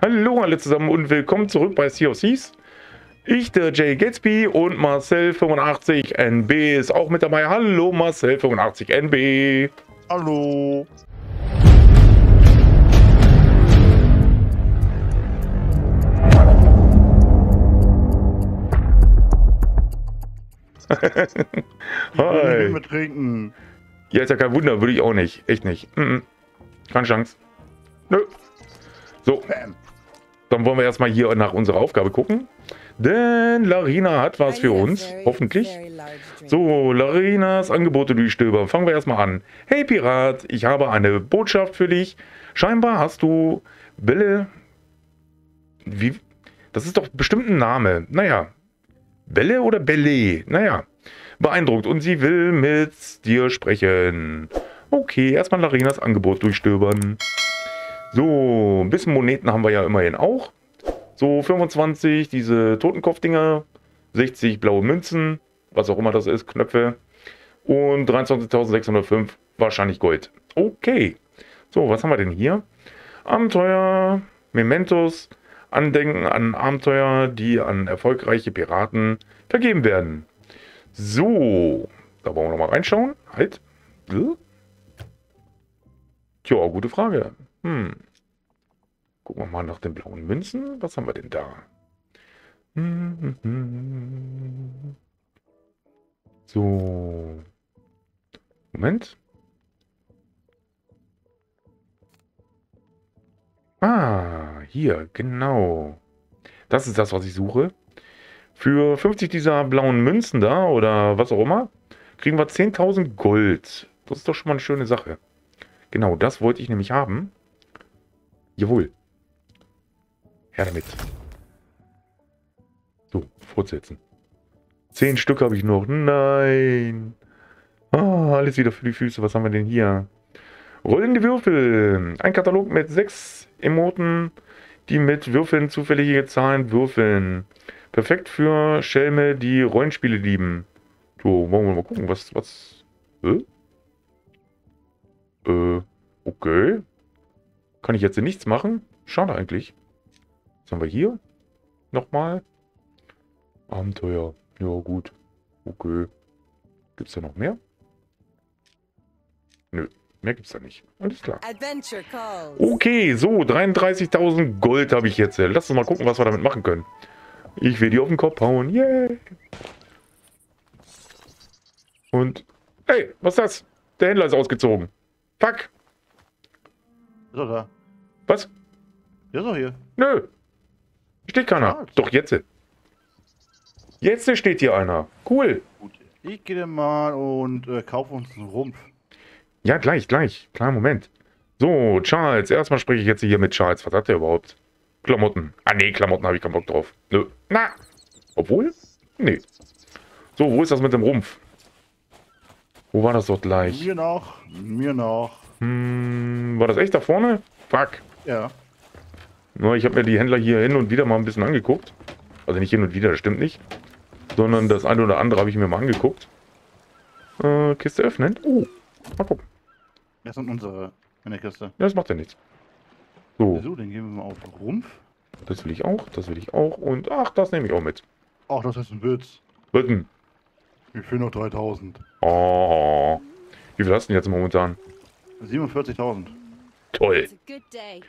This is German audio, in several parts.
Hallo alle zusammen und willkommen zurück bei Sea of Seas. Ich, der Jay Gatsby und Marcel85NB ist auch mit dabei. Hallo Marcel85NB. Hallo. Hi. Wir trinken. Ja, ist ja kein Wunder, würde ich auch nicht. Echt nicht. Mhm. Keine Chance. Nö. So, Bam. Dann wollen wir erstmal hier nach unserer Aufgabe gucken. Denn Larina hat was für uns, hoffentlich. So, Larinas Angebote durchstöbern. Fangen wir erstmal an. Hey Pirat, ich habe eine Botschaft für dich. Scheinbar hast du Bälle. Wie? Das ist doch bestimmt ein Name. Naja. Bälle oder Belle? Naja. Beeindruckt und sie will mit dir sprechen. Okay, erstmal Larinas Angebot durchstöbern. So, ein bisschen Moneten haben wir ja immerhin auch. So, 25 diese Totenkopfdinger, 60 blaue Münzen, was auch immer das ist, Knöpfe. Und 23.605 wahrscheinlich Gold. Okay. So, was haben wir denn hier? Abenteuer, Mementos, Andenken an Abenteuer, die an erfolgreiche Piraten vergeben werden. So, da wollen wir nochmal reinschauen. Halt. Tja, gute Frage. Hm. Gucken wir mal nach den blauen Münzen. Was haben wir denn da? Hm, hm, hm. So. Moment. Ah, hier, genau. Das ist das, was ich suche. Für 50 dieser blauen Münzen da oder was auch immer, kriegen wir 10.000 Gold. Das ist doch schon mal eine schöne Sache. Genau, das wollte ich nämlich haben. Jawohl. Her damit. So, fortsetzen. Zehn Stück habe ich noch. Nein. Ah, alles wieder für die Füße. Was haben wir denn hier? Rollende Würfel. Ein Katalog mit sechs Emoten, die mit Würfeln zufällige Zahlen würfeln. Perfekt für Schelme, die Rollenspiele lieben. So, wollen wir mal gucken, was, was... Äh? Äh, okay. Kann ich jetzt nichts machen? Schade eigentlich. Was haben wir hier? Nochmal. Abenteuer. Ja, gut. Okay. Gibt's da noch mehr? Nö, mehr gibt's da nicht. Alles klar. Okay, so, 33.000 Gold habe ich jetzt. Lass uns mal gucken, was wir damit machen können. Ich will die auf den Kopf hauen. Yay! Und, hey, was ist das? Der Händler ist ausgezogen. Fuck. Ist er da? Was? Der ist doch hier. Nö. Steht keiner. Charles. Doch, jetzt. Jetzt steht hier einer. Cool. Gut. Ich gehe mal und äh, kaufe uns einen Rumpf. Ja, gleich, gleich. Kleinen Moment. So, Charles. Erstmal spreche ich jetzt hier mit Charles. Was hat der überhaupt? Klamotten. Ah, nee, Klamotten habe ich keinen Bock drauf. Nö. Na. Obwohl? Nee. So, wo ist das mit dem Rumpf? Wo war das doch gleich? Mir noch. Mir noch. Hm, war das echt da vorne? Fuck. Ja. Na, ich habe mir die Händler hier hin und wieder mal ein bisschen angeguckt. Also nicht hin und wieder, das stimmt nicht. Sondern das eine oder andere habe ich mir mal angeguckt. Äh, Kiste öffnen. Oh, mal gucken. Das sind unsere in der Kiste. Ja, das macht ja nichts. So, So, dann gehen wir mal auf Rumpf. das will ich auch, das will ich auch. Und ach, das nehme ich auch mit. Ach, das ist ein Witz. Denn? Ich fehlen noch 3000. Oh. Wie viel hast du denn jetzt momentan? 47.000. Toll. Wollen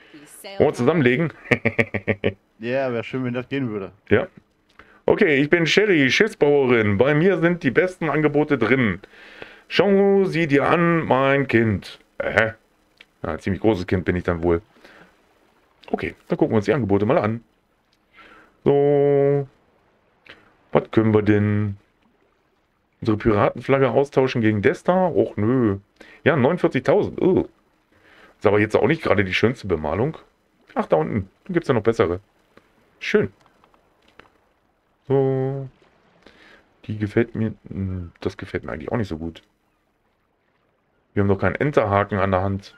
wir zusammenlegen? Ja, wäre schön, wenn das gehen würde. ja. Okay, ich bin Sherry, Schiffsbauerin. Bei mir sind die besten Angebote drin. Schau sie dir an, mein Kind. Hä? Ja, ein ziemlich großes Kind bin ich dann wohl. Okay, dann gucken wir uns die Angebote mal an. So. Was können wir denn? Unsere Piratenflagge austauschen gegen Desta? Och nö. Ja, 49.000. Oh. Ist aber jetzt auch nicht gerade die schönste Bemalung. Ach, da unten. Da gibt es ja noch bessere. Schön. So. Die gefällt mir. hm, Das gefällt mir eigentlich auch nicht so gut. Wir haben noch keinen Enterhaken an der Hand.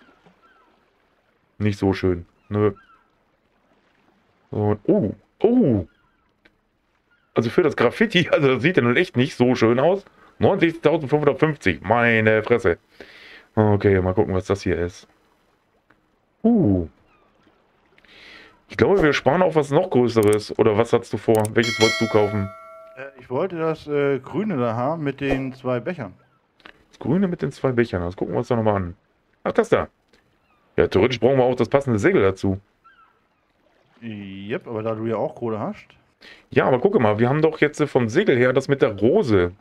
Nicht so schön. Nö. So, oh. Oh. Also für das Graffiti, also das sieht ja nun echt nicht so schön aus. 90.550. Meine Fresse. Okay, mal gucken, was das hier ist. Uh. Ich glaube, wir sparen auf was noch Größeres. Oder was hast du vor? Welches wolltest du kaufen? Äh, ich wollte das äh, Grüne da haben mit den zwei Bechern. Das Grüne mit den zwei Bechern. Das gucken wir uns doch nochmal an. Ach, das da. Ja, theoretisch brauchen wir auch das passende Segel dazu. Yep, aber da du ja auch Kohle hast. Ja, aber gucke mal, wir haben doch jetzt äh, vom Segel her das mit der Rose.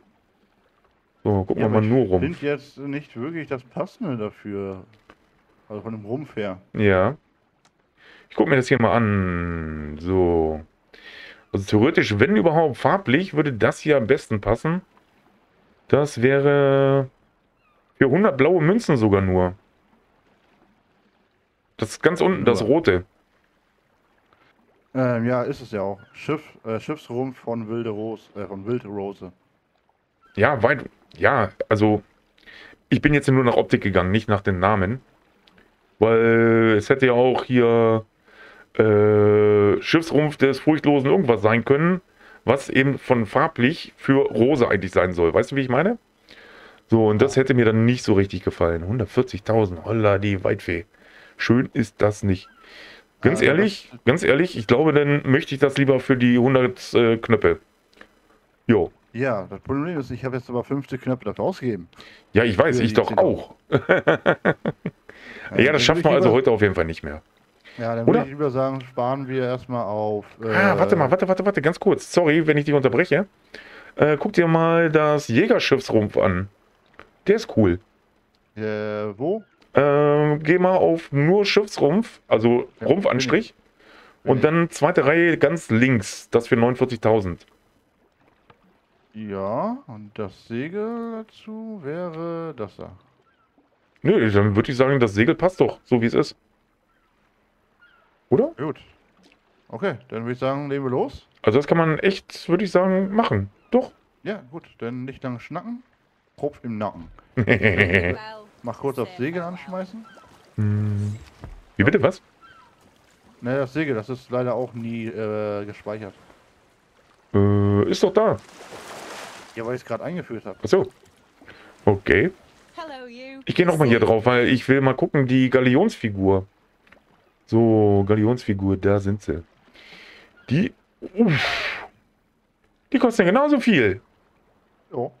So, gucken Ja, wir mal nur ich rum. finde jetzt nicht wirklich das Passende dafür. Also von dem Rumpf her. Ja. Ich gucke mir das hier mal an. So. Also theoretisch, wenn überhaupt farblich, würde das hier am besten passen. Das wäre für 100 blaue Münzen sogar nur. Das ist ganz unten, das rote. Ähm, ja, ist es ja auch. Schiff, äh, Schiffsrumpf von Wilde Rose, äh, von Wilde Rose. Ja, weit. Ja, also ich bin jetzt nur nach Optik gegangen, nicht nach den Namen. Weil es hätte ja auch hier äh, Schiffsrumpf des Furchtlosen irgendwas sein können, was eben von farblich für Rose eigentlich sein soll. Weißt du, wie ich meine? So, und das hätte mir dann nicht so richtig gefallen. 140.000, holla, die Weitfee. Schön ist das nicht. Ganz Ja, ehrlich, ganz ehrlich, ich glaube, dann möchte ich das lieber für die 100 äh, Knöpfe. Jo. Ja, das Problem ist, ich habe jetzt aber 50 Knöpfe dafür ausgegeben. Ja, ich weiß, Für ich doch 10 auch. Ja, das wir ich also heute auf jeden Fall nicht mehr. Ja, dann Oder? würde ich lieber sagen, sparen wir erstmal auf. Äh, Ah, warte mal, warte, warte, warte, ganz kurz. Sorry, wenn ich dich unterbreche. Äh, guck dir mal das Jägerschiffsrumpf an. Der ist cool. Äh, wo? Ähm, geh mal auf nur Schiffsrumpf, also Ja, Rumpfanstrich. Und dann zweite Reihe ganz links, das für 49.000. Ja, und das Segel dazu wäre das da. Nö, dann würde ich sagen, das Segel passt doch, so wie es ist. Oder? Gut. Okay, dann würde ich sagen, legen wir los. Also das kann man echt, würde ich sagen, machen. Doch. Ja, gut, dann nicht lang schnacken. Kopf im Nacken. Mach kurz das Segel anschmeißen. Hm. Wie bitte, was? Ne, das Segel, das ist leider auch nie äh, gespeichert. Äh, ist doch da. Ja, weil ich es gerade eingeführt habe. Achso. Okay. Ich gehe nochmal hier drauf, weil ich will mal gucken, die Galionsfigur. So, Galionsfigur, da sind sie. Die. Uff, die kosten genauso viel. Jo.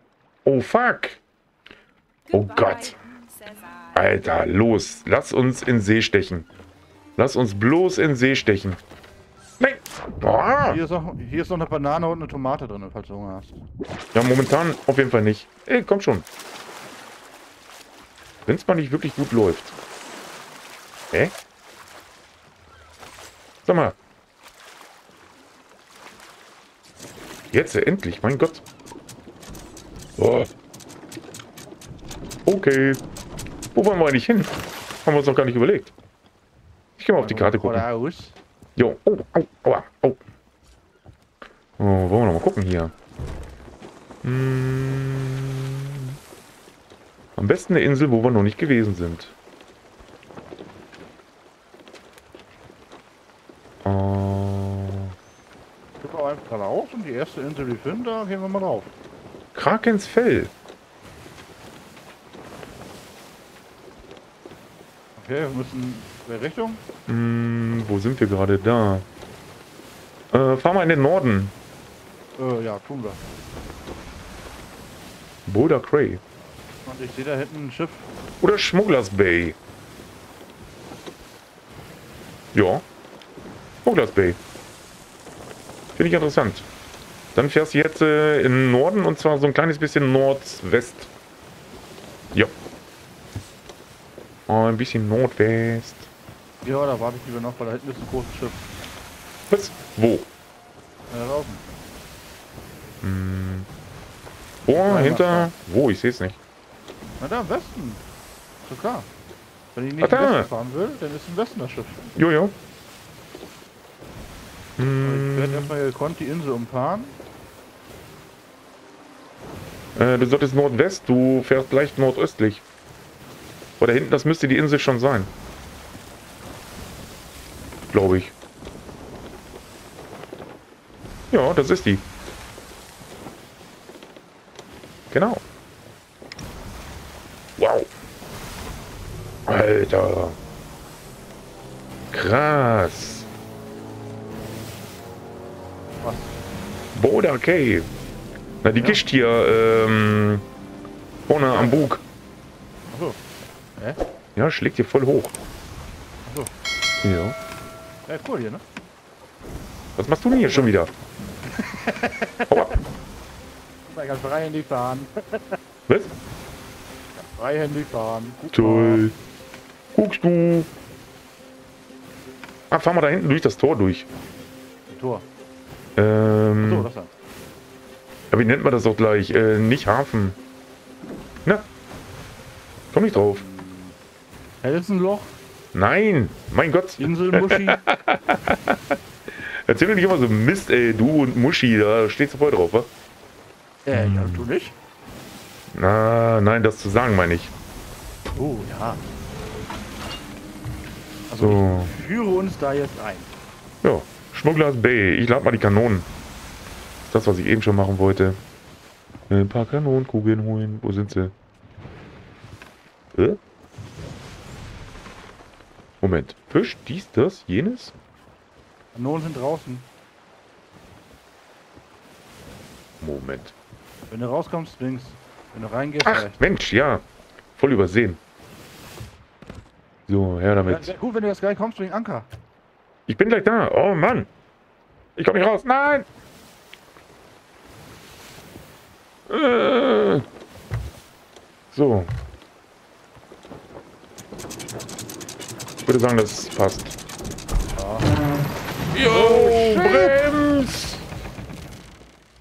Oh fuck. Oh Gott. Alter, los. Lass uns in See stechen. Lass uns bloß in See stechen. Nein. Ah. Hier ist, noch, hier ist noch eine Banane und eine Tomate drin, falls du Hunger hast. Ja, momentan auf jeden Fall nicht. Ey, komm schon. Wenn es mal nicht wirklich gut läuft. Hä? Sag mal. Jetzt endlich, mein Gott. Oh. Okay. Wo wollen wir eigentlich hin? Haben wir uns noch gar nicht überlegt. Ich kann mal auf die Karte gucken. Jo, oh, au, aua, oh. Oh, wollen wir noch mal gucken hier. Hm. Am besten eine Insel, wo wir noch nicht gewesen sind. Gehen wir einfach raus und die erste Insel, die wir finden, da gehen wir mal drauf. Krakens Fell. Okay, wir müssen. Welche Richtung? Hm, wo sind wir gerade? Da. Äh, fahren wir in den Norden. Äh, ja, tun wir. Boulder Cray. Und ich sehe da hinten ein Schiff. Oder Schmugglers Bay. Ja. Schmugglers Bay. Finde ich interessant. Dann fährst du jetzt äh, im Norden und zwar so ein kleines bisschen Nordwest. Ja. Oh, ein bisschen Nordwest. Ja, da warte ich lieber noch, weil da hinten ist ein großes Schiff. Was? Wo? Da draußen. Hm. Oh, Ja, hinter. Wo? Ich sehe es nicht. Na da, im Westen. So klar. Wenn ich nicht Westen fahren will, dann ist im Westen das Schiff. Jojo. Ich werde Hm. erstmal gekonnt die Insel umfahren. Äh, du solltest Nordwest, du fährst leicht nordöstlich. Oder hinten, das müsste die Insel schon sein. Glaube ich. Ja, das ist die. Genau. Wow. Alter. Krass. Was? Boda Cave. Na, die ja. Gischt hier, ähm, vorne am Bug. Achso. Hä? Ja, schlägt hier voll hoch. Achso. Ja. Ja, cool hier, ne? Was machst du denn hier schon wieder? Hau ab. Ich kann freihändig fahren. Was? Freihändig fahren. Guck mal. Toll. Guckst du. Ah, fahren wir da hinten durch das Tor durch. Tor. Ähm, So, das da. ja, wie nennt man das auch gleich? Äh, nicht Hafen. Na? Komm nicht drauf. Helsenloch, Nein, mein Gott. Inselmuschi. Erzähl mir nicht immer so Mist, ey, du und Muschi, da stehst du voll drauf, wa? äh, ja, du nicht? Na, nein, das zu sagen meine ich. Oh, ja. Also, So, ich führe uns da jetzt ein. ja. Schmugglers Bay. Ich lade mal die Kanonen. Das, was ich eben schon machen wollte. Ein paar Kanonenkugeln holen. Wo sind sie? Äh? Moment. Fisch, dies, das, jenes? Kanonen sind draußen. Moment. Wenn du rauskommst, links. Wenn du reingehst, Ach, rechts. Mensch, ja. Voll übersehen. So, her damit. ja, gut, wenn du jetzt gleich kommst, wegen Anker. Ich bin gleich da. Oh Mann. Ich komme nicht raus. Nein. Äh. So. Würde sagen, das passt. Ja. Jo, Brems!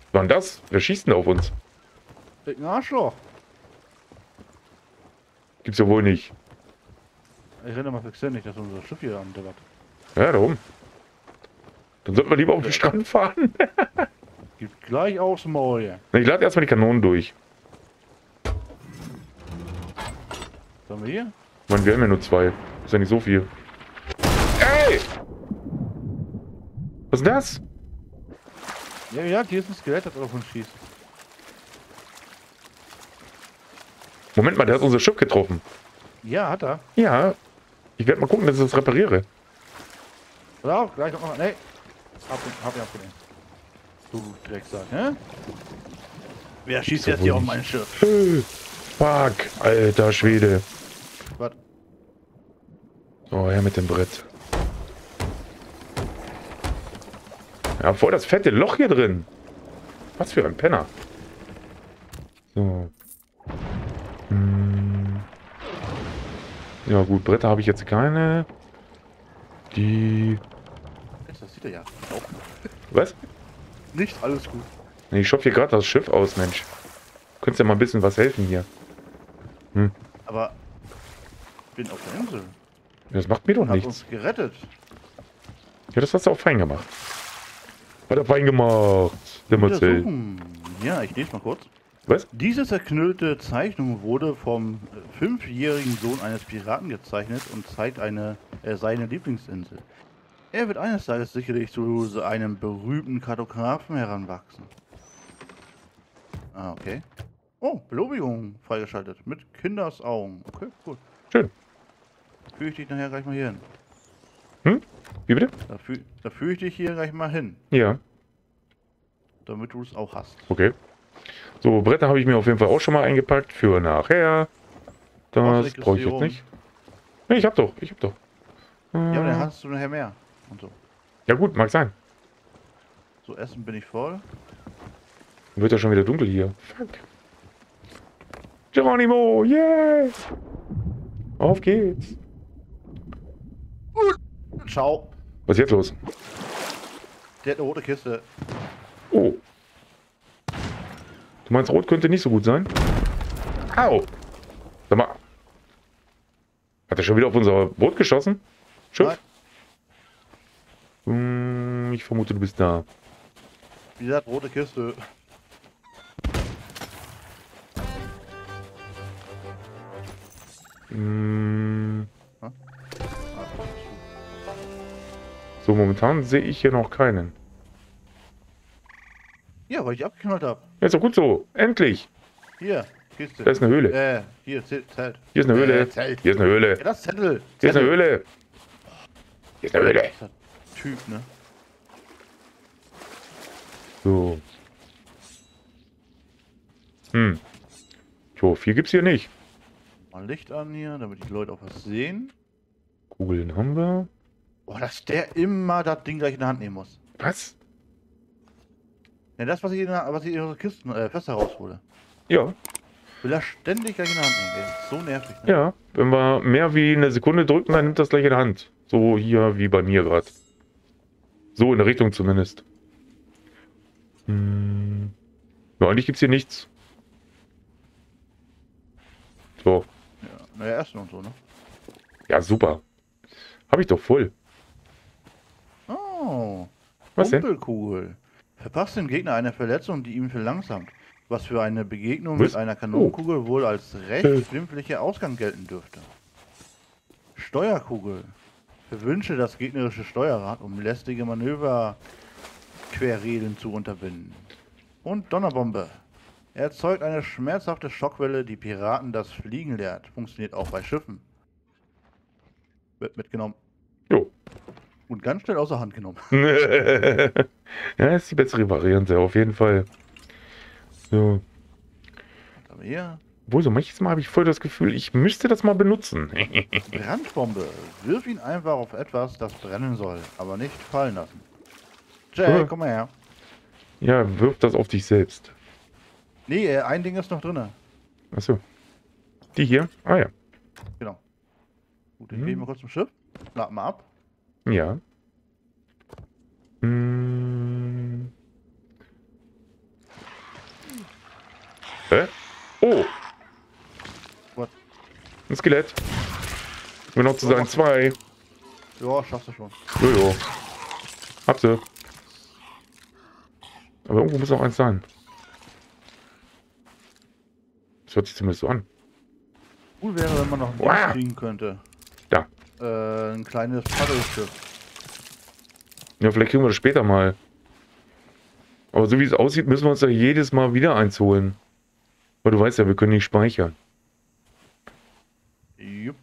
Was war denn das? Wer schießt denn auf uns? Ein Arschloch. Gibt's ja wohl nicht. Ich mal fix nicht, dass unser Schiff hier andeppert. Ja, darum. Dann sollten wir lieber auf den Strand fahren. Gibt gleich aufs Maul. hier. Ich lade erstmal die Kanonen durch. Sollen wir hier? Ich meine, wir haben ja nur zwei. Ist ja nicht so viel. Ey! Was ist das? Ja, ja, hier ist ein Skelett, das auf uns schießt. Moment mal, der hat unser Schiff getroffen. Ja, hat er. Ja. Ich werde mal gucken, dass ich das repariere. Pass auf, gleich noch mal. Nee. Hab, ihn- hab ihn abgelehnt. Du Drecksack, hä? Wer schießt jetzt hier auf mein Schiff? Fuck, alter Schwede. Was? Oh, her mit dem Brett. Ja, voll das fette Loch hier drin. Was für ein Penner. So. Hm. Ja gut, Bretter habe ich jetzt keine. Die... Das sieht er ja. Was? nicht alles gut. Nee, ich schopfe hier gerade das Schiff aus, Mensch. Könntest ja mal ein bisschen was helfen hier. Aber ich bin auf der Insel. Das macht mir doch hab nichts. uns gerettet. Ja, das hast du auch fein gemacht. Hat er fein gemacht. Der. Ja, ich lese mal kurz. Was? Diese zerknüllte Zeichnung wurde vom äh, fünfjährigen Sohn eines Piraten gezeichnet und zeigt eine, äh, seine Lieblingsinsel. Er wird eines Tages sicherlich zu einem berühmten Kartografen heranwachsen. Ah, okay. Oh, Belobigung freigeschaltet. Mit Kindersaugen. Okay, gut. Schön. Führe ich dich nachher gleich mal hier hin. Wie bitte? Da, füh da führe ich dich hier gleich mal hin, Ja, damit du es auch hast. okay. So, Bretter habe ich mir auf jeden Fall auch schon mal eingepackt für nachher. Das brauche ich jetzt nicht. Nee, ich hab doch, ich hab doch. Ja, aber dann Äh, hast du nachher mehr. Und so. ja gut, mag sein. So, Essen bin ich voll. Wird ja schon wieder dunkel hier. Fuck. Geronimo, yeah! Auf geht's. Ciao. Was ist jetzt los? Der hat eine rote Kiste. Oh. Du meinst, rot könnte nicht so gut sein? Au! Sag mal. Hat er schon wieder auf unser Boot geschossen? Schiff? Hm, ich vermute, du bist da. Wie gesagt, rote Kiste. Hm, so, momentan sehe ich hier noch keinen. Ja, weil ich abgeknallt habe. Ja, ist doch gut so. Endlich. Hier, Kiste. Da ist eine Höhle. Äh, hier, Zelt. Hier ist eine Höhle. Äh, Zelt. Hier ist eine Ja, Höhle. das ist Zettel. Hier ist eine. Höhle. Hier ist eine Höhle. Das Typ, ne? So. Hm. Jo, viel gibt's hier nicht. Mal Licht an hier, damit die Leute auch was sehen. Kugeln haben wir. Boah, dass der immer das Ding gleich in der Hand nehmen muss. Was? Ja, das, was ich in, der, was ich in unsere Kisten äh, Fässer raushole. Ja, Will er ständig gleich in der Hand nehmen. So nervig. Ne? ja. Wenn wir mehr wie eine Sekunde drücken, dann nimmt das gleich in der Hand. So hier wie bei mir gerade. So in der Richtung zumindest. Hm. Ja, eigentlich gibt's hier nichts. So. Ja, naja, Essen und so, ne? Ja, super. Habe ich doch voll. Oh. Was denn? Kumpelkugel. Verpasst dem Gegner eine Verletzung, die ihn verlangsamt. Was für eine Begegnung Was? mit einer Kanonenkugel wohl als recht Äh. glimpflicher Ausgang gelten dürfte. Steuerkugel. Verwünsche das gegnerische Steuerrad, um lästige Manöver Querregeln zu unterbinden. Und Donnerbombe. Erzeugt eine schmerzhafte Schockwelle, die Piraten das Fliegen lehrt. Funktioniert auch bei Schiffen. Wird mitgenommen. Und ganz schnell außer Hand genommen. ja, ist die bessere Variante, auf jeden Fall. So. Wir hier? Wo so manches Mal habe ich voll das Gefühl, ich müsste das mal benutzen. Brandbombe. Wirf ihn einfach auf etwas, das brennen soll, aber nicht fallen lassen. Jack, Ja. komm mal her. ja, wirf das auf dich selbst. Nee, äh, ein Ding ist noch drin. Achso. Die hier? Ah ja. Genau. Gut, dann Hm. gehe ich mal kurz zum Schiff. Lad mal ab. Ja. Hm. Hä? Oh! What? Ein Skelett. Um Genau zu sein, zwei. Ja, schaffst du schon. Jojo. Hab sie. Aber irgendwo muss noch eins sein. Das hört sich zumindest so an. Cool wäre, wenn man noch ein Wow. kriegen könnte. Äh, ein kleines Paddelschiff. Ja, vielleicht kriegen wir das später mal. Aber so wie es aussieht, müssen wir uns da jedes Mal wieder eins holen. Aber du weißt ja, wir können nicht speichern. Jupp.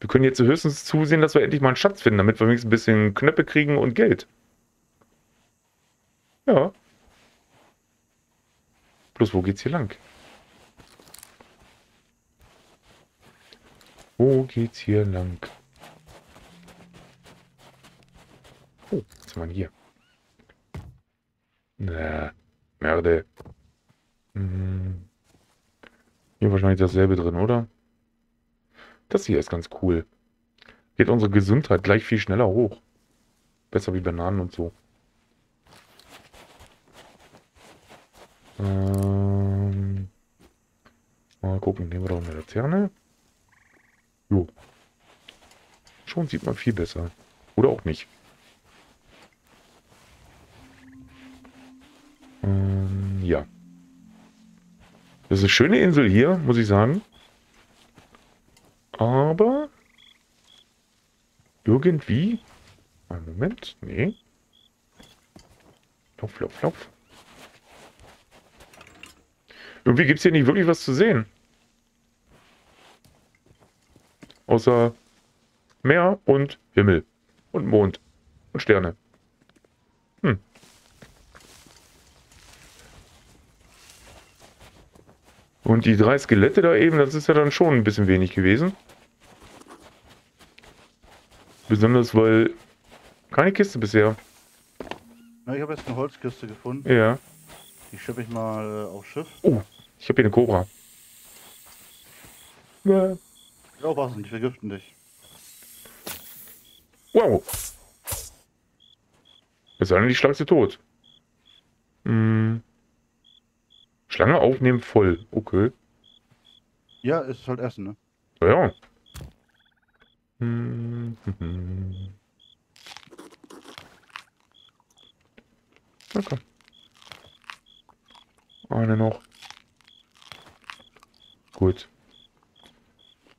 Wir können jetzt höchstens zusehen, dass wir endlich mal einen Schatz finden, damit wir wenigstens ein bisschen Knöpfe kriegen und Geld. Ja. Bloß wo geht's hier lang? Wo geht's hier lang? Oh, was ist man hier? Na, Merde. Hm. Hier wahrscheinlich dasselbe drin, oder? Das hier ist ganz cool. Geht unsere Gesundheit gleich viel schneller hoch. Besser wie Bananen und so. Ähm, mal gucken, nehmen wir doch eine Laterne. Jo. Schon sieht man viel besser. Oder auch nicht. Ähm, ja. Das ist eine schöne Insel hier, muss ich sagen. Aber irgendwie. Einen Moment. Nee. Lauf, lauf, lauf. Irgendwie gibt es hier nicht wirklich was zu sehen. Außer Meer und Himmel. Und Mond. Und Sterne. Hm. Und die drei Skelette da eben, das ist ja dann schon ein bisschen wenig gewesen. Besonders weil keine Kiste bisher. Na, ich habe jetzt eine Holzkiste gefunden. Ja. Die schippe ich mal äh, aufs Schiff. Oh, ich habe hier eine Cobra. Ja. Aufpassen, die vergiften dich. Wow. Es sei denn, die Schlange ist tot. Hm. Schlange aufnehmen voll. Okay. Ja, ist halt Essen, ne? Ja, Ja. Hm, hm, hm. Komm. Eine noch. Gut.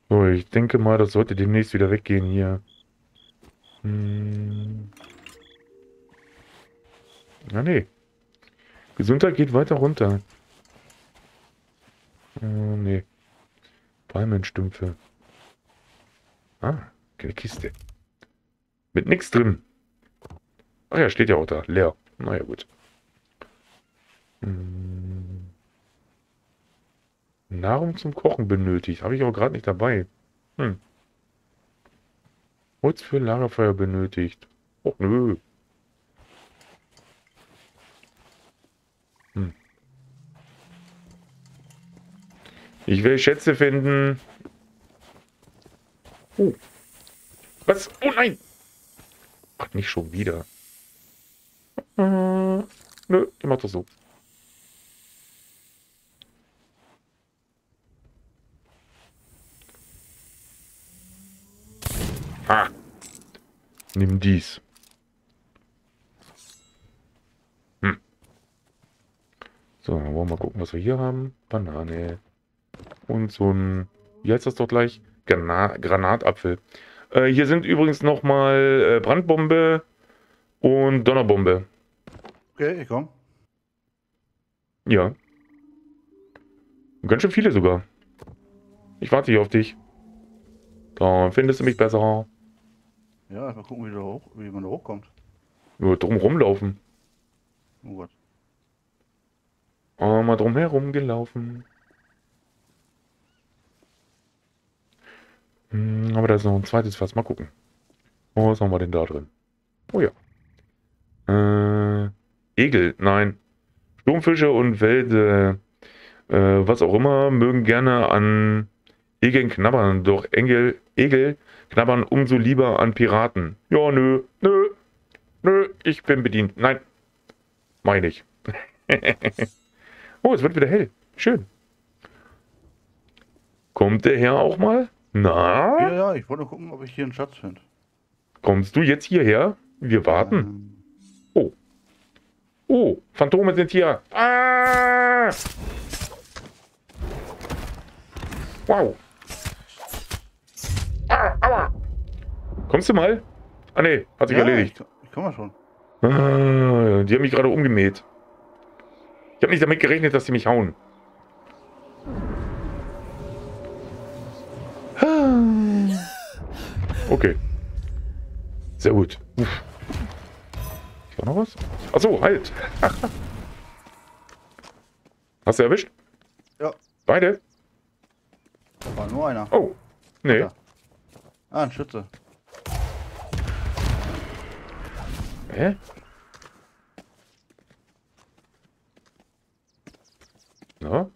So, ich denke mal, das sollte demnächst wieder weggehen hier. Hm. Na nee. Gesundheit geht weiter runter. Oh, nee. Palmenstümpfe. Ah, keine Kiste. Mit nichts drin. Ach ja, steht ja auch da. Leer. Naja, gut. Hm. Nahrung zum Kochen benötigt. Habe ich aber gerade nicht dabei. Hm. Holz für Lagerfeuer benötigt. Oh, nö. Ich will Schätze finden. Oh. Was? Oh nein! Ach, nicht schon wieder. Äh, nö, ich mach das so. Ah. Nimm dies. Hm. So, dann wollen wir mal gucken, was wir hier haben. Banane. Und so ein, wie heißt das doch gleich? Grana Granatapfel. Äh, hier sind übrigens nochmal äh, Brandbombe und Donnerbombe. Okay, ich komm. Ja. Ganz schön viele sogar. Ich warte hier auf dich. Dann findest du mich besser. Ja, mal gucken, wie, hoch, wie man da hochkommt. Nur drum rumlaufen. Oh Gott. Einmal drum herum gelaufen. Aber da ist noch ein zweites Fass. Mal gucken. Oh, was haben wir denn da drin? Oh ja. Äh, Egel, nein. Sturmfische und Wälde, äh, was auch immer, mögen gerne an Egeln knabbern. Doch Engel, Egel knabbern umso lieber an Piraten. Ja, nö, nö, nö, ich bin bedient. Nein, meine ich. oh, es wird wieder hell. Schön. Kommt der Herr auch mal? Na? Ja, ja, ich wollte gucken, ob ich hier einen Schatz finde. Kommst du jetzt hierher? Wir warten. Ähm, Oh, Phantome sind hier. Ah! Wow. Ah, aua. Kommst du mal? Ah ne, hat sich ja, erledigt. Ich, ich komme mal schon. Ah, die haben mich gerade umgemäht. Ich habe nicht damit gerechnet, dass sie mich hauen. Okay. Sehr gut. Uff. Ich war noch was? Achso, halt. Hast du erwischt? Ja. Beide? War nur einer. Oh. Nee. Ja. Ah, ein Schütze. Hä? Na?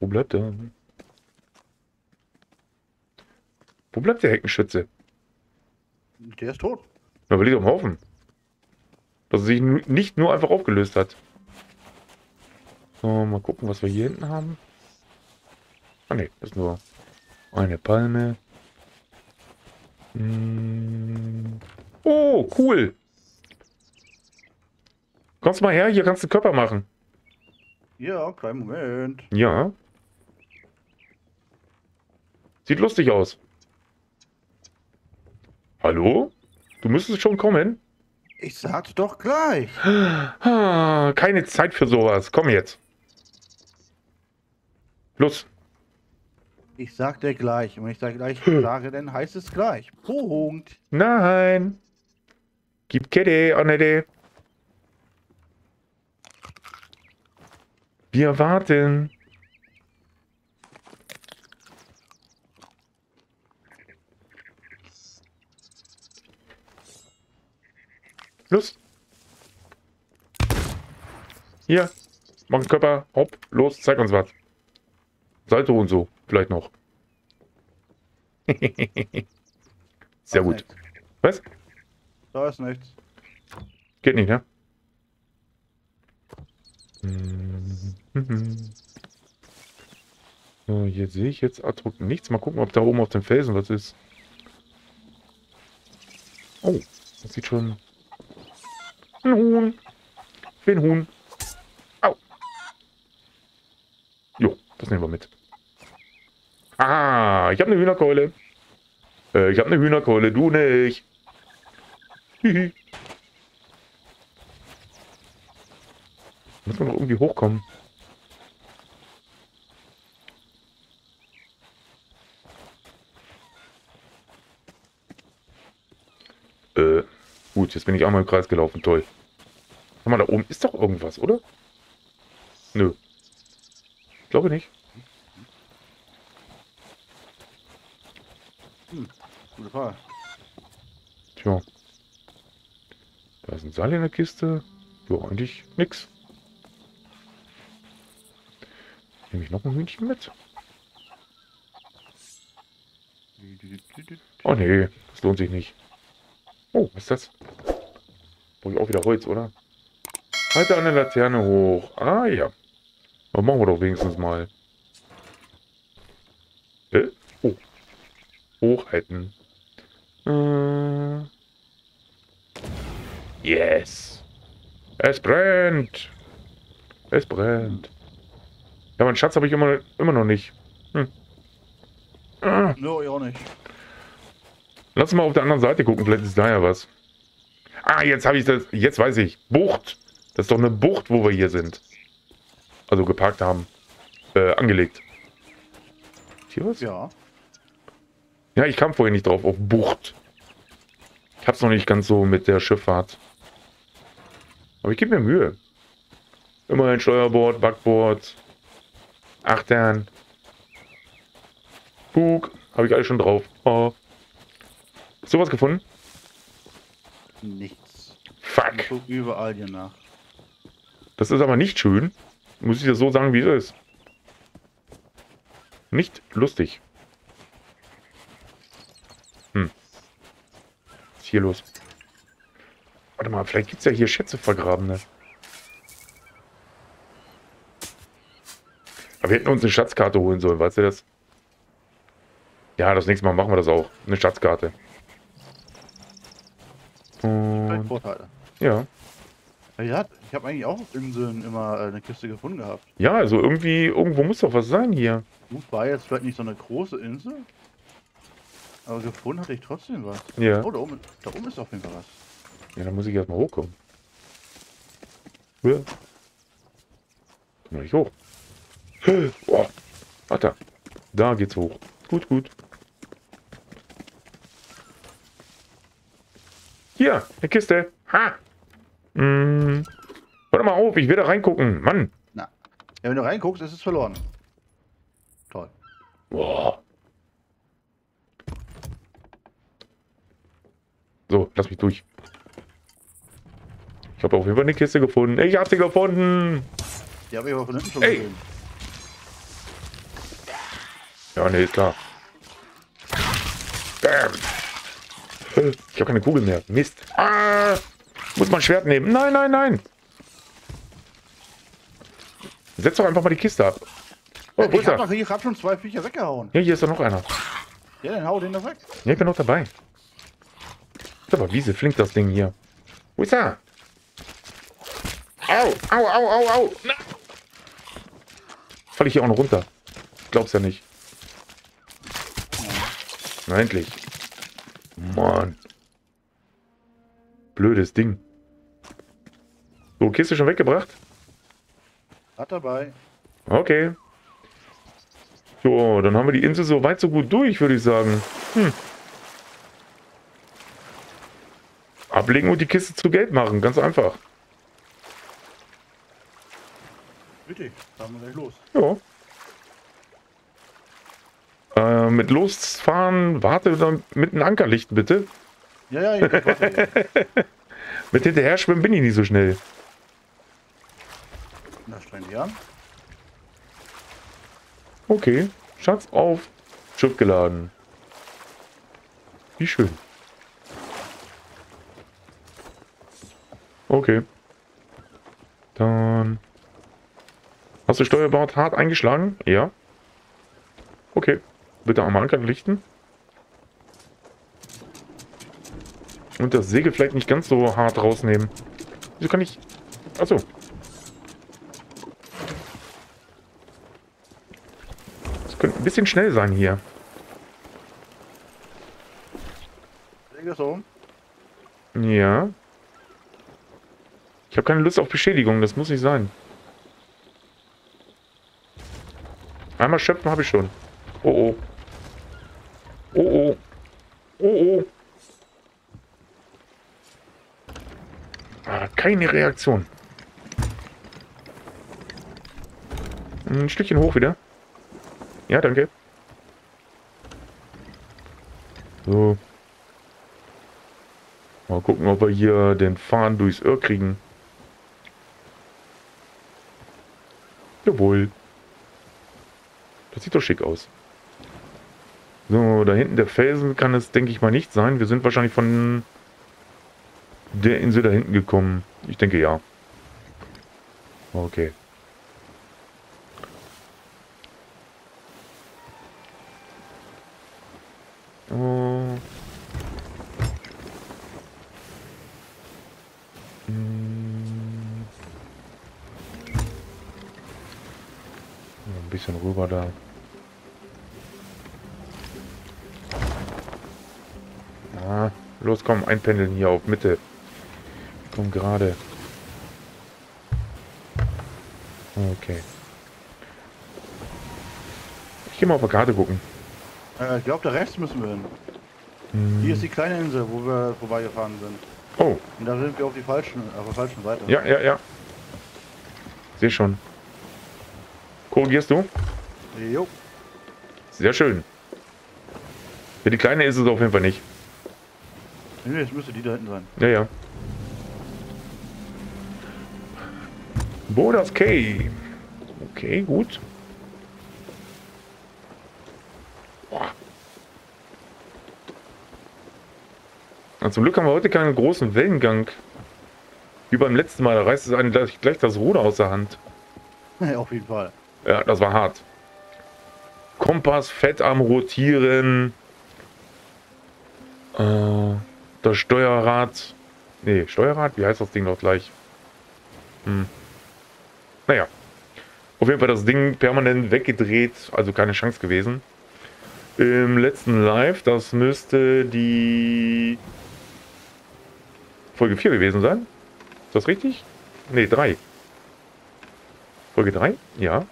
Wo bleibt der? Wo bleibt der Heckenschütze? Der ist tot. Will ich am Haufen. Dass er sich nicht nur einfach aufgelöst hat. So, mal gucken, was wir hier hinten haben. Ah ne, das ist nur eine Palme. Hm. Oh, cool. Kommst mal her, hier kannst du Körper machen. Ja, kleinen Moment. Ja. Sieht lustig aus. Hallo? Du müsstest schon kommen. Ich sag's doch gleich. Ah, keine Zeit für sowas. Komm jetzt. Los. Ich sag dir gleich. Und wenn ich da gleich sage, dann heißt es gleich. Punkt. Nein. Gib Kette, Annette. Wir warten. Los. Hier. Mach den Körper. Hopp. Los. Zeig uns was. Salto und so. Vielleicht noch. Sehr gut. nichts. Was? Da ist nichts. Geht nicht, ne? So, jetzt sehe ich jetzt ad hoc nichts. Mal gucken, ob da oben auf dem Felsen was ist. Oh, das sieht schon... Ein Huhn. Ich ein Huhn. Au. Jo, das nehmen wir mit. Ah, ich habe eine Hühnerkeule. Äh, ich habe eine Hühnerkeule, du nicht. Hihi. Muss man noch irgendwie hochkommen. Äh, gut, jetzt bin ich einmal im Kreis gelaufen, toll. Guck mal, da oben ist doch irgendwas, oder? Nö. Ich glaube nicht. Gute Frage. Tja. Da ist ein Seil in der Kiste. Ja, eigentlich nix. Nehme ich noch ein Hühnchen mit? Oh nee, das lohnt sich nicht. Oh, was ist das? Ich auch wieder Holz, oder? Halte der Laterne hoch. Ah ja. Dann machen wir doch wenigstens mal. Äh? Oh. Hochhalten. Äh. Yes. Es brennt. Es brennt. Ja, meinen Schatz habe ich immer, immer noch nicht. Hm. Ah. No, ich auch nicht. Lass mal auf der anderen Seite gucken, vielleicht ist da ja was. Ah, jetzt habe ich das. Jetzt weiß ich. Bucht. Das ist doch eine Bucht, wo wir hier sind. Also geparkt haben. Äh, angelegt. Hier was? Ja. Ja, ich kam vorhin nicht drauf, auf Bucht. Ich hab's noch nicht ganz so mit der Schifffahrt. Aber ich gebe mir Mühe. Immerhin Steuerbord, Backbord, Achtern. Bug, habe ich alles schon drauf. Oh. Sowas gefunden? Nichts. Ich Fuck. guck überall hier nach. Das ist aber nicht schön. Muss ich dir so sagen, wie es ist. Nicht lustig. Hm. Was ist hier los? Warte mal, vielleicht gibt es ja hier Schätze vergrabene. Aber wir hätten uns eine Schatzkarte holen sollen, weißt du das? Ja, das nächste Mal machen wir das auch. Eine Schatzkarte. Und, Vorteile. ja. Ja, ich habe eigentlich auch auf Inseln immer äh, eine Kiste gefunden gehabt. Ja, also irgendwie, irgendwo muss doch was sein hier. Gut, war jetzt vielleicht nicht so eine große Insel. Aber gefunden hatte ich trotzdem was. Ja. Oh, da oben, da oben ist auf jeden Fall was. Ja, dann muss ich erstmal hochkommen. Ja. Komm nicht hoch. Oh, warte. Da geht's hoch. Gut, gut. Hier, eine Kiste. Ha! Hm. Warte mal auf, ich will da reingucken. Mann. Ja, wenn du reinguckst, ist es verloren. Toll. Boah. So, lass mich durch. Ich habe auf jeden Fall eine Kiste gefunden. Ich habe sie gefunden. Die habe ich aber von hinten schon Ey. gesehen. Ja, nee, ist klar. Bam. Ich habe keine Kugel mehr. Mist. Ah, muss man Schwert nehmen. Nein, nein, nein. Setz doch einfach mal die Kiste ab. Oh, wo ich er? doch hier ich hab schon zwei Viecher weggehauen. Ja, hier ist doch noch einer. Ja, dann hau den doch weg. Ja, ich bin noch dabei. Ist aber Wiese, flink das Ding hier. Wo ist er? Au, au, au, au, au. Na. Fall ich hier auch noch runter? Glaub's ja nicht. Na, endlich. Mann. Blödes Ding. So, Kiste schon weggebracht? Hat dabei. Okay. So, dann haben wir die Insel so weit so gut durch, würde ich sagen. Hm. Ablegen und die Kiste zu Geld machen, ganz einfach. Bitte, fahren wir gleich los. Ja. Äh, mit losfahren, warte mit einem Ankerlicht bitte. Ja, ja, ich. Mit hinterher schwimmen bin ich nicht so schnell. Na, streng dich an. Okay, Schatz auf, Schiff geladen. Wie schön. Okay. Dann. Hast du Steuerbord hart eingeschlagen? Ja. Okay. Bitte einmal Anker lichten. Und das Segel vielleicht nicht ganz so hart rausnehmen. Wieso kann ich. Achso. Das könnte ein bisschen schnell sein hier. Es um. Ja. Ich habe keine Lust auf Beschädigung, das muss nicht sein. Einmal schöpfen habe ich schon. Oh oh. Oh, oh. Oh oh. Ah, keine Reaktion. Ein Stückchen hoch wieder. Ja, danke. So. Mal gucken, ob wir hier den Fahren durchs Irr kriegen. Jawohl. Das sieht doch schick aus. So, da hinten der Felsen kann es, denke ich mal, nicht sein. Wir sind wahrscheinlich von der Insel da hinten gekommen. Ich denke ja. Okay. Oh. Hm. Ein bisschen rüber da. Los komm, einpendeln hier auf Mitte. Komm gerade. Okay. Ich gehe mal auf der Karte gucken. Äh, ich glaube, da rechts müssen wir hin. Hm. Hier ist die kleine Insel, wo wir vorbeigefahren sind. Oh, Und da sind wir auf, die falschen, auf der falschen Seite. ja, ja, ja. Sehe schon. Korrigierst du? Jo. Sehr schön. Ja, die kleine ist es auf jeden Fall nicht. Nee, jetzt müsste die da hinten sein. Ja, ja. Bodas K. Okay, gut. Und zum Glück haben wir heute keinen großen Wellengang. Wie beim letzten Mal, da reißt es einem gleich, gleich das Ruder aus der Hand. auf jeden Fall. Ja, das war hart. Kompass fett am Rotieren. Äh, das Steuerrad. Nee, Steuerrad? Wie heißt das Ding noch gleich? Hm. Naja. Auf jeden Fall das Ding permanent weggedreht. Also keine Chance gewesen. Im letzten Live, das müsste die Folge 4 gewesen sein. Ist das richtig? Ne, 3. Folge 3? Ja.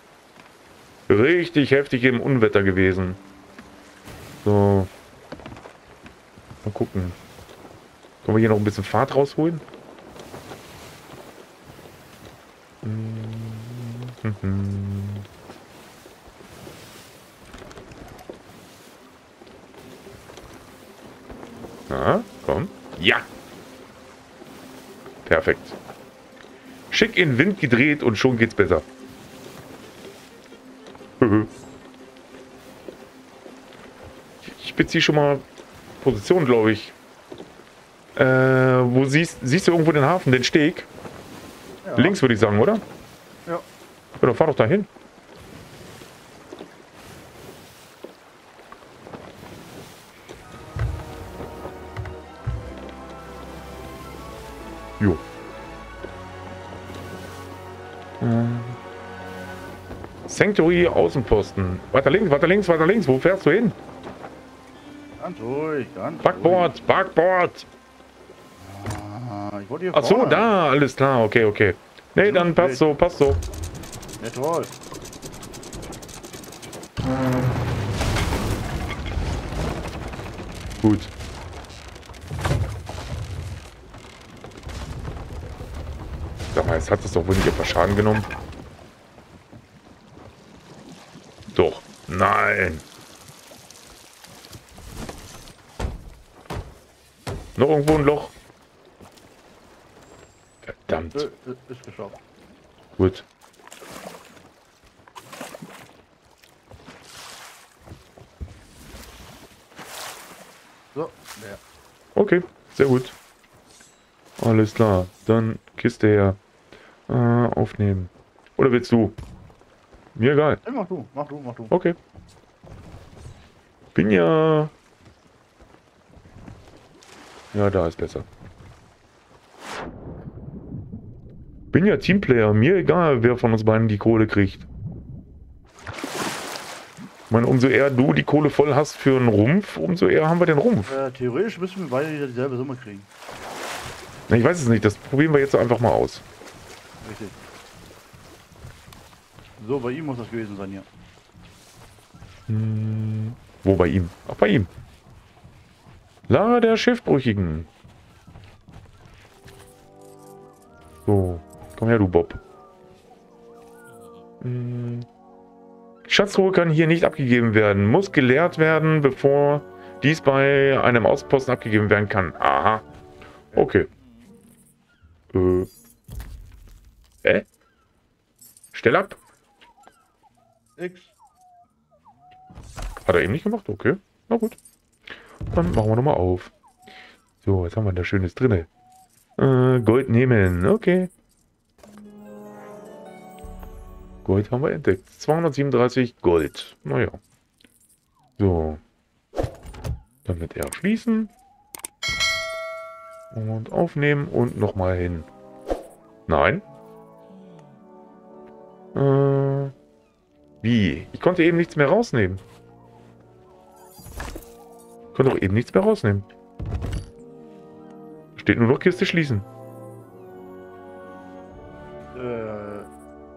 Richtig heftig im Unwetter gewesen. So. Mal gucken. Können wir hier noch ein bisschen Fahrt rausholen? Mhm. Na, komm. Ja. Perfekt. Schick in Wind gedreht und schon geht's besser. Ich beziehe schon mal Position, glaube ich. Äh, wo siehst, siehst du irgendwo den Hafen, den Steg? Ja. Links würde ich sagen, oder? Ja. Dann fahr doch dahin. Jo. Ähm. Sanctuary Außenposten. Weiter links, weiter links, weiter links. Wo fährst du hin? Ganz ruhig, ganz Backboard, Backboard. ruhig. Ah, wollte hier Ach so, da, alles klar, okay, okay. Nee, dann passt so, passt so. Ja, toll. Gut. Sag mal, jetzt hat es doch wohl nicht etwas Schaden genommen. Doch. Nein. Noch irgendwo ein Loch? Äh, Ist geschafft. Gut. So, der. Okay, sehr gut. Alles klar. Dann Kiste her. Äh, aufnehmen. Oder willst du? Mir egal. Hey, mach du, mach du, mach du. Okay. Bin ja... Ja, da ist besser. Bin ja Teamplayer. Mir egal, wer von uns beiden die Kohle kriegt. Ich meine, umso eher du die Kohle voll hast für einen Rumpf, umso eher haben wir den Rumpf. Äh, theoretisch müssen wir beide wieder dieselbe Summe kriegen. Ich weiß es nicht. Das probieren wir jetzt einfach mal aus. Richtig. So, bei ihm muss das gewesen sein, ja. Hm, wo bei ihm? Ach, bei ihm. Lara der Schiffbrüchigen. So, komm her, du Bob. Hm, Schatztruhe kann hier nicht abgegeben werden. Muss geleert werden, bevor dies bei einem Außenposten abgegeben werden kann. Aha. Okay. Äh. Äh? Stell ab. X. Hat er eben nicht gemacht? Okay. Na gut. Dann machen wir nochmal auf. So, was haben wir da Schönes drinne? Äh, Gold nehmen. Okay. Gold haben wir entdeckt. 237 Gold. Naja. So. Damit er schließen. Und aufnehmen und nochmal hin. Nein. Äh, wie? Ich konnte eben nichts mehr rausnehmen. Ich konnte auch eben nichts mehr rausnehmen. Steht nur noch Kiste schließen.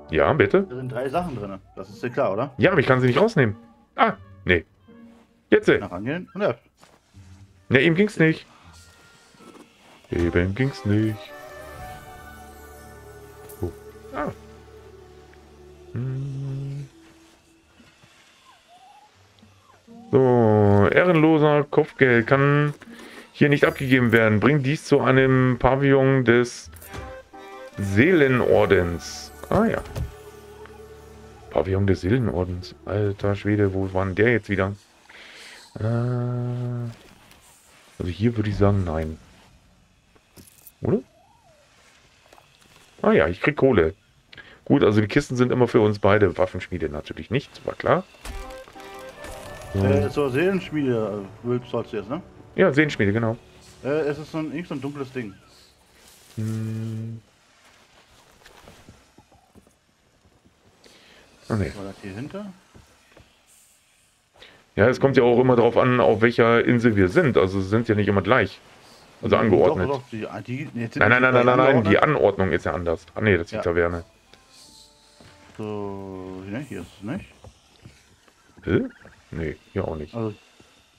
Ja, bitte? da sind drei Sachen drin. Das ist dir klar, oder? Ja, aber ich kann sie nicht rausnehmen. Ah, nee. Jetzt. Nach angehen und F. Ja, eben ging's nicht. Eben ging's nicht. Oh. Ah. Hm. So, ehrenloser Kopfgeld kann hier nicht abgegeben werden. Bringt dies zu einem Pavillon des Seelenordens. Ah ja. Pavillon des Seelenordens. Alter Schwede, wo war denn der jetzt wieder? Äh, also hier würde ich sagen, nein. Oder? Ah ja, ich krieg Kohle. Gut, also die Kisten sind immer für uns beide. Waffenschmiede natürlich nicht, war klar. So. Äh, zur Seelenschmiede äh, willst sollst du jetzt, ne? Ja, Seenschmiede, genau. Äh, es ist so ein, so ein dunkles Ding. Hm. Oh, nee. War das hier hinter? Ja, es kommt ja auch immer darauf an, auf welcher Insel wir sind. Also sind ja nicht immer gleich. Also angeordnet. Doch, doch, die, die, Nein, nein, die nein, nein, nein, nein, die. Anordnung ist ja anders. Ah nee, das ist die Ja. Taverne. So, ne, hier ist es nicht. Hä? Nee, hier auch nicht. Also,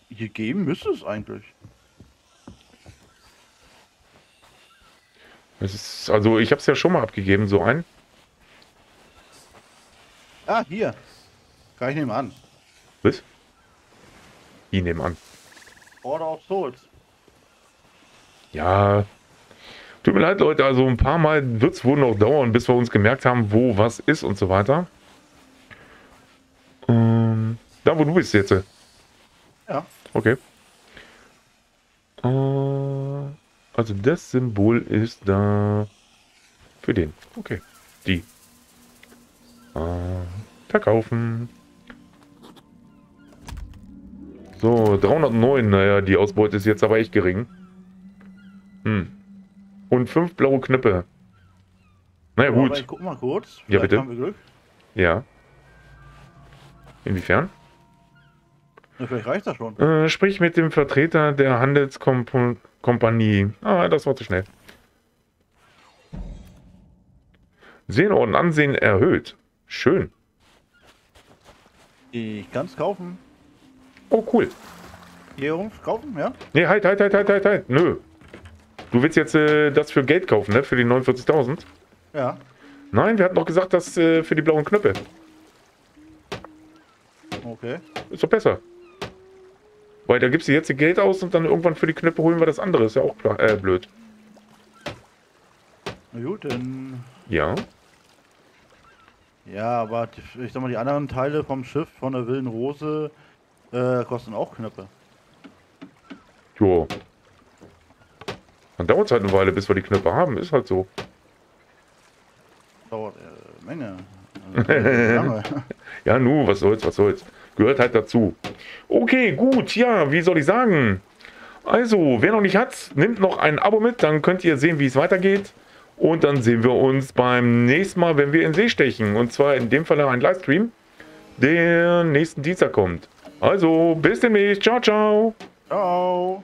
hier geben müsste es eigentlich. Es ist, also ich habe es ja schon mal abgegeben, so ein. Ah, hier. Kann ich nehmen an. Was? Die nebenan. Order of Souls. Ja. Tut mir leid, Leute, also ein paar Mal wird es wohl noch dauern, bis wir uns gemerkt haben, wo was ist und so weiter. Ähm, da, wo du bist jetzt. Ja. Okay. Äh, also das Symbol ist da für den. Okay. Die. Äh, verkaufen. So, 309. Naja, die Ausbeute ist jetzt aber echt gering. Hm. Und fünf blaue Knöpfe. Naja, Aber gut. ich guck mal kurz. Ja, Vielleicht bitte. Haben wir Glück. Ja. Inwiefern? Ja, vielleicht reicht das schon. Äh, sprich mit dem Vertreter der Handelskompanie. Ah, das war zu schnell. Seelenorden Ansehen erhöht. Schön. Ich kann's kaufen. Oh, cool. Hier, Jungs, kaufen, ja? Nee, halt, halt, halt, halt, halt, halt. Nö. Du willst jetzt äh, das für Geld kaufen, ne? Für die 49.000? Ja. Nein, wir hatten doch gesagt, das äh, für die blauen Knöpfe. Okay. Ist doch besser. Weil da gibst du jetzt ihr Geld aus und dann irgendwann für die Knöpfe holen wir das andere. Ist ja auch klar, äh, blöd. Na gut, dann. Ja. Ja, aber die, ich sag mal, die anderen Teile vom Schiff, von der Wilden Rose, äh, kosten auch Knöpfe. Jo. Dann dauert es halt eine Weile, bis wir die Knöpfe haben. Ist halt so. Dauert äh, Menge. Also. Ja, nu, was soll's, was soll's. Gehört halt dazu. Okay, gut, ja, wie soll ich sagen? Also, wer noch nicht hat, nimmt noch ein Abo mit, dann könnt ihr sehen, wie es weitergeht. Und dann sehen wir uns beim nächsten Mal, wenn wir in See stechen. Und zwar in dem Fall ein Livestream, der nächsten Dienstag kommt. Also, bis demnächst. Ciao, ciao. Ciao.